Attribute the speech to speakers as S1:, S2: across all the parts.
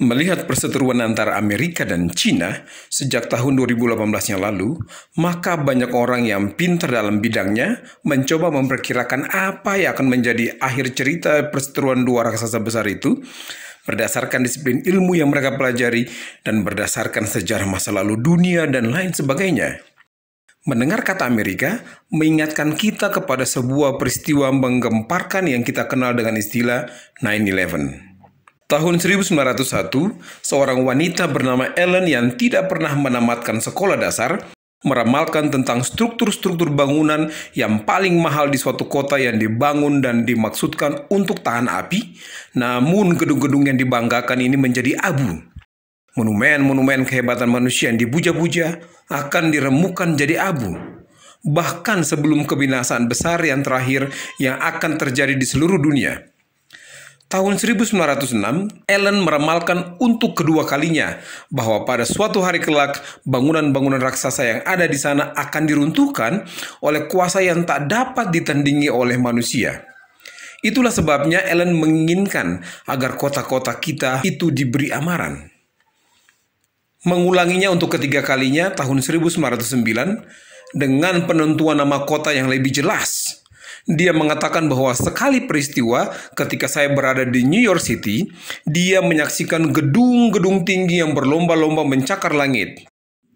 S1: Melihat perseteruan antara Amerika dan China sejak tahun 2018 yang lalu, maka banyak orang yang pintar dalam bidangnya mencoba memperkirakan apa yang akan menjadi akhir cerita perseteruan dua raksasa besar itu berdasarkan disiplin ilmu yang mereka pelajari dan berdasarkan sejarah masa lalu dunia dan lain sebagainya. Mendengar kata Amerika mengingatkan kita kepada sebuah peristiwa menggemparkan yang kita kenal dengan istilah 9/11. Tahun 1901, seorang wanita bernama Ellen yang tidak pernah menamatkan sekolah dasar meramalkan tentang struktur-struktur bangunan yang paling mahal di suatu kota yang dibangun dan dimaksudkan untuk tahan api, namun gedung-gedung yang dibanggakan ini menjadi abu. Monumen-monumen kehebatan manusia yang dipuja-puja akan diremukan jadi abu. Bahkan sebelum kebinasaan besar yang terakhir yang akan terjadi di seluruh dunia. Tahun 1906, Ellen meramalkan untuk kedua kalinya bahwa pada suatu hari kelak bangunan-bangunan raksasa yang ada di sana akan diruntuhkan oleh kuasa yang tak dapat ditandingi oleh manusia. Itulah sebabnya Ellen menginginkan agar kota-kota kita itu diberi amaran. Mengulanginya untuk ketiga kalinya tahun 1909 dengan penentuan nama kota yang lebih jelas dia mengatakan bahwa sekali peristiwa ketika saya berada di New York City, dia menyaksikan gedung-gedung tinggi yang berlomba-lomba mencakar langit.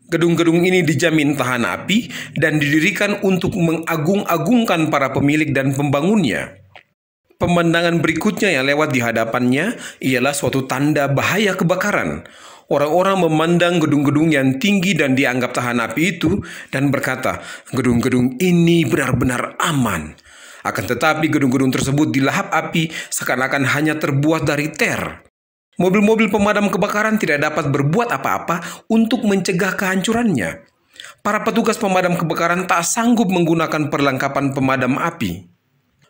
S1: Gedung-gedung ini dijamin tahan api dan didirikan untuk mengagung-agungkan para pemilik dan pembangunnya. Pemandangan berikutnya yang lewat di hadapannya ialah suatu tanda bahaya kebakaran. Orang-orang memandang gedung-gedung yang tinggi dan dianggap tahan api itu dan berkata, gedung-gedung ini benar-benar aman. Akan tetapi gedung-gedung tersebut dilahap api seakan-akan hanya terbuat dari ter. Mobil-mobil pemadam kebakaran tidak dapat berbuat apa-apa untuk mencegah kehancurannya. Para petugas pemadam kebakaran tak sanggup menggunakan perlengkapan pemadam api.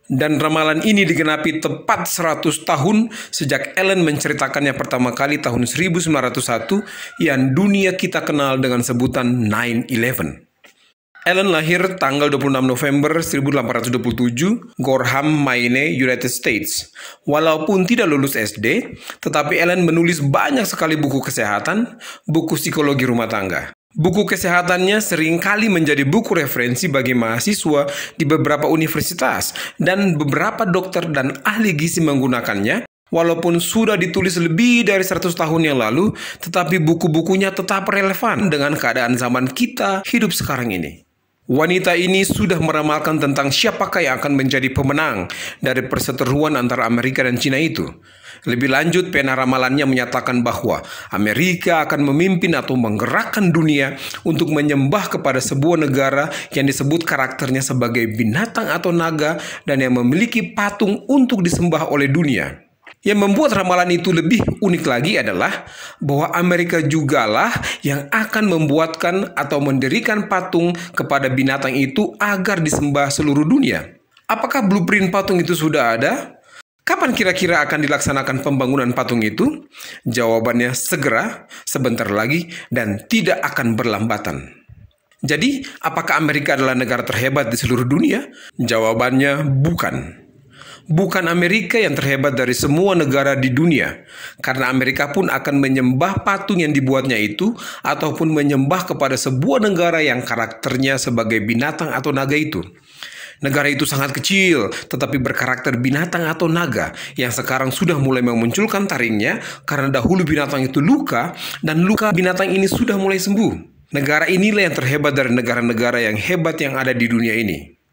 S1: Dan ramalan ini digenapi tepat 100 tahun sejak Ellen menceritakannya pertama kali tahun 1901 yang dunia kita kenal dengan sebutan 9-11. Ellen lahir tanggal 26 November 1827, Gorham, Maine, United States. Walaupun tidak lulus SD, tetapi Ellen menulis banyak sekali buku kesehatan, buku psikologi rumah tangga. Buku kesehatannya sering kali menjadi buku referensi bagi mahasiswa di beberapa universitas dan beberapa dokter dan ahli gizi menggunakannya Walaupun sudah ditulis lebih dari 100 tahun yang lalu, tetapi buku-bukunya tetap relevan dengan keadaan zaman kita hidup sekarang ini. Wanita ini sudah meramalkan tentang siapakah yang akan menjadi pemenang dari perseteruan antara Amerika dan Cina itu. Lebih lanjut, pena ramalannya menyatakan bahwa Amerika akan memimpin atau menggerakkan dunia untuk menyembah kepada sebuah negara yang disebut karakternya sebagai binatang atau naga dan yang memiliki patung untuk disembah oleh dunia. Yang membuat ramalan itu lebih unik lagi adalah bahwa Amerika jugalah yang akan membuatkan atau mendirikan patung kepada binatang itu agar disembah seluruh dunia. Apakah blueprint patung itu sudah ada? Kapan kira-kira akan dilaksanakan pembangunan patung itu? Jawabannya segera, sebentar lagi, dan tidak akan berlambatan. Jadi, apakah Amerika adalah negara terhebat di seluruh dunia? Jawabannya bukan bukan Amerika yang terhebat dari semua negara di dunia, karena Amerika pun akan menyembah patung yang dibuatnya itu, ataupun menyembah kepada sebuah negara yang karakternya sebagai binatang atau naga itu. Negara itu sangat kecil, tetapi berkarakter binatang atau naga yang sekarang sudah mulai memunculkan taringnya karena dahulu binatang itu luka dan luka binatang ini sudah mulai sembuh. Negara inilah yang terhebat dari negara-negara yang hebat yang ada di dunia ini.